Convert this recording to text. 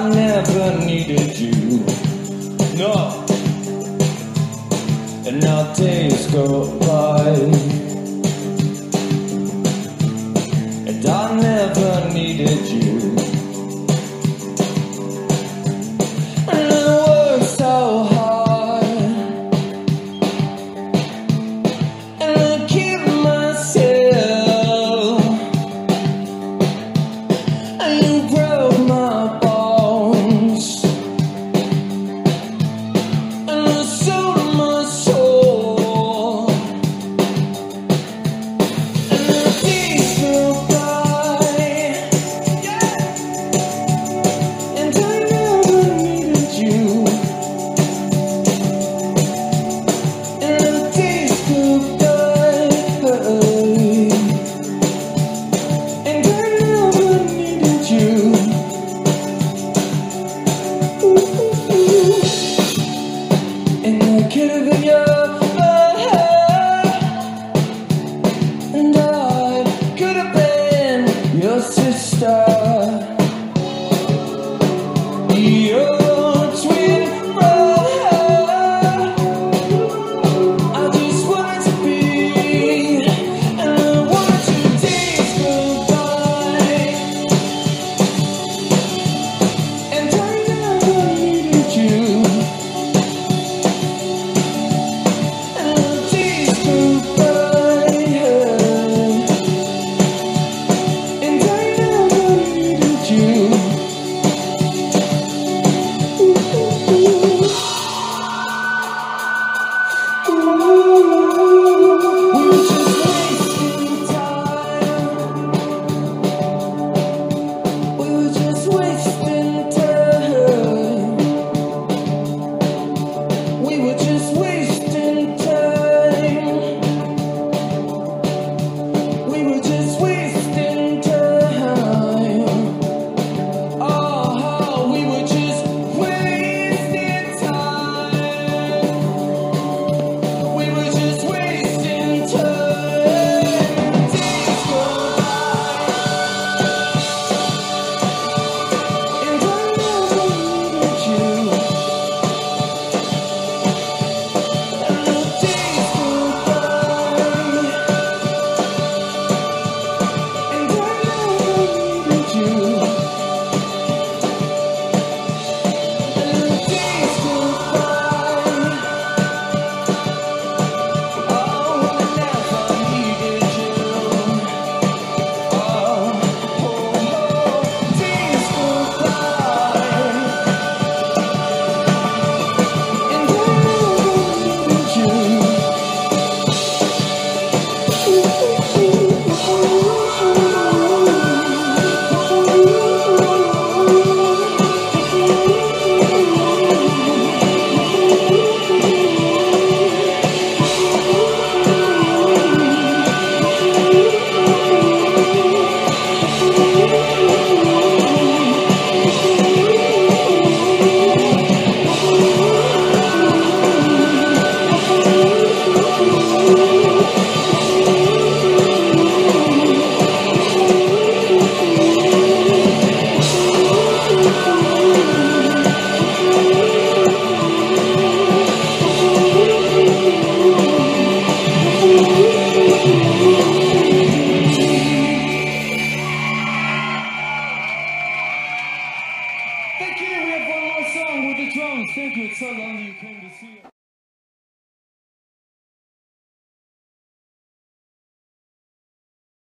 I never needed you. No. And now days go by. to start. Thank you. We have one more song with the drums. Thank you. It's so long you came to see us.